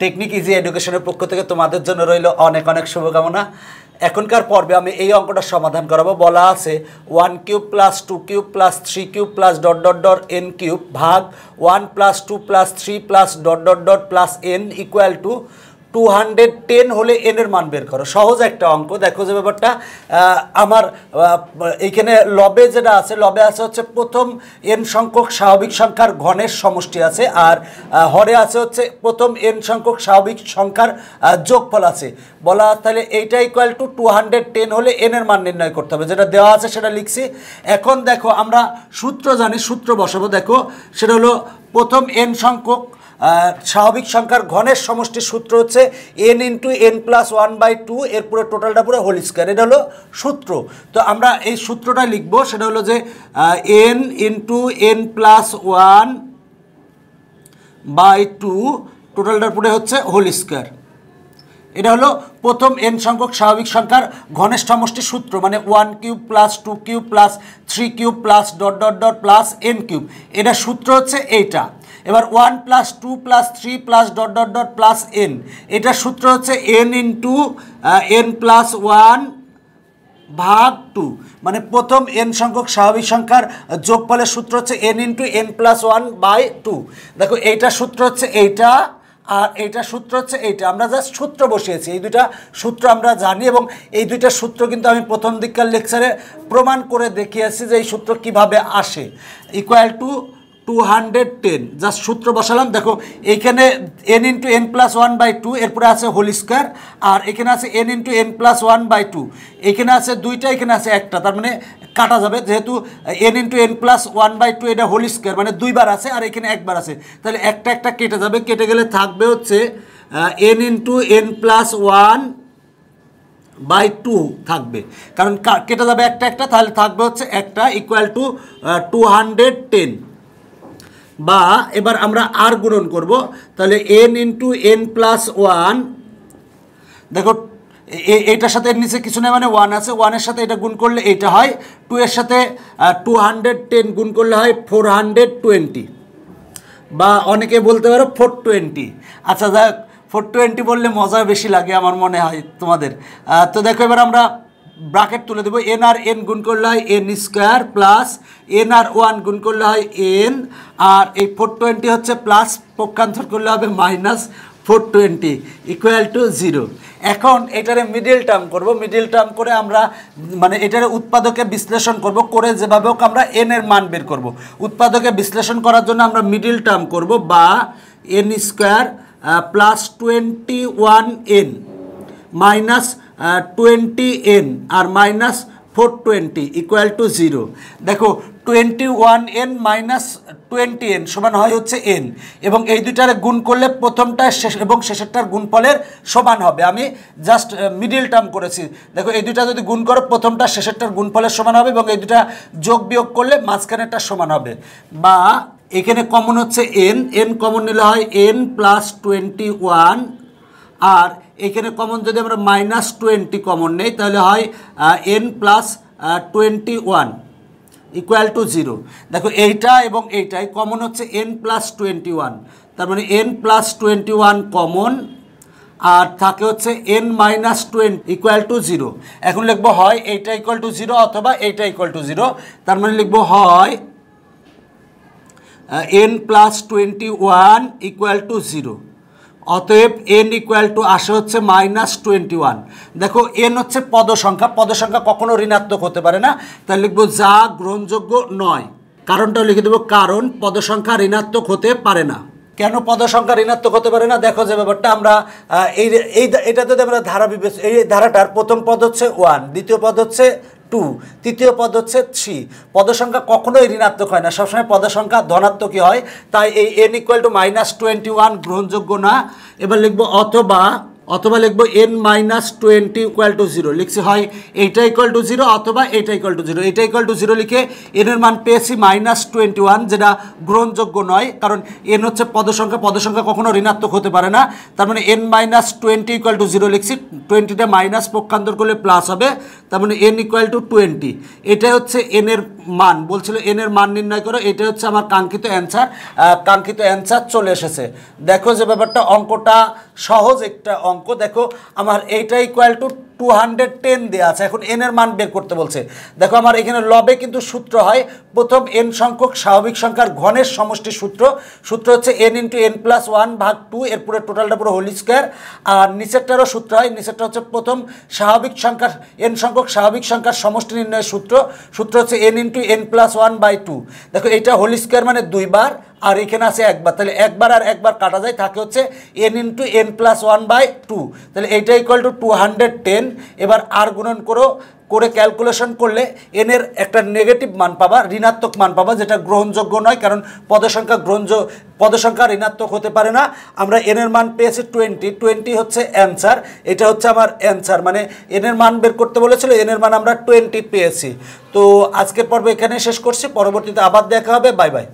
Technique easy এডুকেশনের পক্ষ থেকে তোমাদের জন্য রইল অনেক অনেক শুভকামনা। এখনকার পর্বে আমি এই অঙ্কটা সমাধান করাবো। বলা আছে one cube plus two cube plus three cube plus dot dot dot n cube ভাগ one plus two plus three plus dot dot dot plus n equal to two hundred ten হলে এনের মান বের করো। সহজ একটা অঙ্ক। দেখো যে ব্যাপারটা আমার এইখানে লবে যেটা আছে, লবে আছে হচ্ছে প্রথম এন সংখ্যক স্বাভাবিক সংখ্যার ঘনের সমষ্টি আছে, আর হরে আছে হচ্ছে প্রথম এন সংখ্যক স্বাভাবিক সংখ্যার যোগফল আছে। বলা তাহলে এইটা equal to two hundred ten হলে এনের মান নির্ণয় করতে হবে। যেটা দেওয়া আছে সেটা লিখছি। এখন দেখো আমরা সূত্র জানি, সূত্র বসাবো। দেখো, সেটা হলো প্রথম এন সংখ্যক স্বাভাবিক সংখ্যার ঘনের সমষ্টির সূত্র হচ্ছে n into n plus one by two এর পুরো টোটালটা পুরো হোল স্কোয়ার এটা হলো সূত্র। তো আমরা এই সূত্রটা লিখব, সেটা হলো যে n into n plus one by two টোটালটার পুরো হচ্ছে হোল স্কোয়ার এটা হলো প্রথম এন সংখ্যক স্বাভাবিক সংখ্যার ঘনের সমষ্টির সূত্র মানে one cube plus two cube plus three cube plus dot dot dot plus n cube এটা সূত্র হচ্ছে এইটা। এবার one plus two plus three plus dot dot dot plus n এটার সূত্র হচ্ছে n into n plus one ভাগ two মানে প্রথম এন সংখ্যক স্বাভাবিক সংখ্যার যোগফলের সূত্র হচ্ছে n into n plus one by two দেখো, এইটা সূত্র হচ্ছে এইটা আর এইটা সূত্র হচ্ছে এইটা। আমরা জাস্ট সূত্র বসিয়েছি। এই দুইটা সূত্র আমরা জানি এবং এই দুইটা সূত্র কিন্তু আমি প্রথম দিককার লেকচারে প্রমাণ করে দেখিয়েছি যে এই সূত্র কীভাবে আসে। Equal to two hundred ten just সূত্র বসালাম, দেখো এইখানে n into n plus one by two এরপরে আছে হোল স্কোয়ার আর এখানে আছে n into n plus one by two এখানে আছে দুইটা, এখানে আছে একটা, তার মানে কাটা যাবে, যেহেতু n into n plus one by two এটা হোল স্কোয়ার মানে দুইবার আছে আর এখানে একবার আছে। তাহলে একটা একটা কেটে যাবে, কেটে গেলে থাকবে হচ্ছে n into n plus one by two থাকবে। কারণ কেটে যাবে একটা একটা, তাহলে থাকবে হচ্ছে একটা equal to two hundred ten বা এবার আমরা আর গুণন করব, তাহলে n into n plus one দেখো, এ- এ- এইটার সাথে এর নিচে কিছু নেই মানে ওয়ান আছে ওয়ানের সাথে এটা গুণ করলে এইটা হয় টু এর সাথে টু হান্ড্রেড টেন গুণ করলে হয় ফোর হান্ড্রেড টোয়েন্টি বা অনেকে বলতে পারো ফোর টোয়েন্টি আচ্ছা যাক ফোর টোয়েন্টি বললে মজা বেশি লাগে আমার মনে হয় তোমাদের। তো দেখো, এবার আমরা ব্রাকেট তুলে দেবো। এন আর এন গুণ করলে হয় এন স্কোয়ার প্লাস এন আর ওয়ান গুণ করলে হয় এন আর এই ফোর টোয়েন্টি হচ্ছে প্লাস পক্ষান্তর করলে হবে minus four twenty equal to zero এখন এটারে মিডিল টার্ম করব। মিডিল টার্ম করে আমরা মানে এটারে উৎপাদকে বিশ্লেষণ করব। করে যেভাবে হোক আমরা এন এর মান বের করব। উৎপাদকে বিশ্লেষণ করার জন্য আমরা মিডিল টার্ম করব বা n square plus twenty one n minus twenty n R minus four twenty equal to zero দেখো twenty one n minus twenty n সমান হয় হচ্ছে এন এবং এই দুইটারে গুণ করলে প্রথমটা শেষ এবং শেষেরটার গুণফলের সমান হবে। আমি জাস্ট মিডিল টার্ম করেছি। দেখো, এই দুইটা যদি গুণ করো, প্রথমটা শেষেরটার গুণফলের সমান হবে এবং এই দুটা যোগ বিয়োগ করলে মাঝখানেরটা সমান হবে। বা এখানে কমন হচ্ছে এন এন কমন নিলে হয় এন প্লাস টোয়েন্টি ওয়ান আর এখানে কমন যদি আমরা মাইনাস টোয়েন্টি কমন নেই, তাহলে হয় n plus twenty one equal to zero দেখো, এইটা এবং এইটাই কমন হচ্ছে এন প্লাস টোয়েন্টি ওয়ান তার মানে n plus twenty one common আর থাকে হচ্ছে n minus twenty equal to zero এখন লিখব হয়, এইটা ইকুয়াল টু জিরো অথবা এইটা ইকুয়াল টু জিরো তার মানে লিখব হয় n plus twenty one equal to zero অতএব এন ইকুয়াল টু আসে হচ্ছে মাইনাস টোয়েন্টি ওয়ান দেখো এন হচ্ছে পদ সংখ্যা পদ সংখ্যা কখনো ঋণাত্মক হতে পারে না। তাই লিখব যা গ্রহণযোগ্য নয়। কারণটাও লিখে দেবো, কারণ পদ সংখ্যা ঋণাত্মক হতে পারে না। কেন পদ সংখ্যা ঋণাত্মক হতে পারে না? দেখো যে ব্যাপারটা আমরা এই এই এটাতে আমরা ধারা বিবেচ, এই ধারাটার প্রথম পদ হচ্ছে ওয়ান দ্বিতীয় পদ হচ্ছে টু, তৃতীয় পদ হচ্ছে থ্রি। পদ সংখ্যা কখনোই ঋণাত্মক হয় না। সবসময় পদ সংখ্যা ধনাত্মকই হয়, তাই এই n equal to minus twenty one গ্রহণযোগ্য না। এবার লিখব অথবা অথবা লিখব n minus twenty equal to zero লিখছি হয় এইটা ইকুয়াল টু জিরো অথবা এইটা ইকুয়াল টু জিরো এইটা ইকুয়াল টু জিরো লিখে এনের মান পেয়েছি মাইনাস টোয়েন্টি ওয়ান যেটা গ্রহণযোগ্য নয়, কারণ এন হচ্ছে পদসংখ্যা। পদসংখ্যা কখনো ঋণাত্মক হতে পারে না। তার মানে n minus twenty equal to zero লিখছি। টোয়েন্টিটা মাইনাস পক্ষান্তর করলে প্লাস হবে, তার মানে এন ইকুয়াল টু টোয়েন্টি এটাই হচ্ছে এনের মান। বলছিল এনের মান নির্ণয় করো এটা হচ্ছে আমার কাঙ্ক্ষিত অ্যান্সার কাঙ্ক্ষিত অ্যান্সার চলে এসেছে। দেখো যে ব্যাপারটা, অঙ্কটা সহজ একটা অঙ্ক। দেখো, আমার এইটা equal to two hundred ten দেওয়া আছে। এখন এনের মান বের করতে বলছে। দেখো, আমার এখানে লবে কিন্তু সূত্র হয়। প্রথম এন সংখ্যক স্বাভাবিক সংখ্যার ঘনের সমষ্টি সূত্র। সূত্র হচ্ছে n into n plus one ভাগ টু এরপরে টোটালটা পুরো হোলি স্কোয়ার আর নিচেরটারও সূত্র হয় নিচেরটা হচ্ছে প্রথম স্বাভাবিক সংখ্যার এন সংখ্যক স্বাভাবিক সংখ্যার সমষ্টি নির্ণয়ের সূত্র। সূত্র হচ্ছে n into n plus one by two দেখো, এইটা হোল স্কোয়ার মানে দুইবার আর এখানে আছে একবার। তাহলে একবার আর একবার কাটা যায়, থাকে হচ্ছে n into n plus one by two তাহলে এইটা equal to two hundred ten এবার আর গুণন করো, করে ক্যালকুলেশন করলে এনের একটা নেগেটিভ মান পাবা, ঋণাত্মক মান পাবা, যেটা গ্রহণযোগ্য নয়, কারণ পদসংখ্যা গ্রহণযোগ্য পদসংখ্যা ঋণাত্মক হতে পারে না। আমরা এনের মান পেয়েছি টোয়েন্টি টোয়েন্টি হচ্ছে অ্যান্সার এটা হচ্ছে আমার অ্যান্সার মানে এনের মান বের করতে বলেছিল এনের মান আমরা টোয়েন্টি পেয়েছি। তো আজকের পর্ব এখানে শেষ করছি, পরবর্তীতে আবার দেখা হবে। Bye bye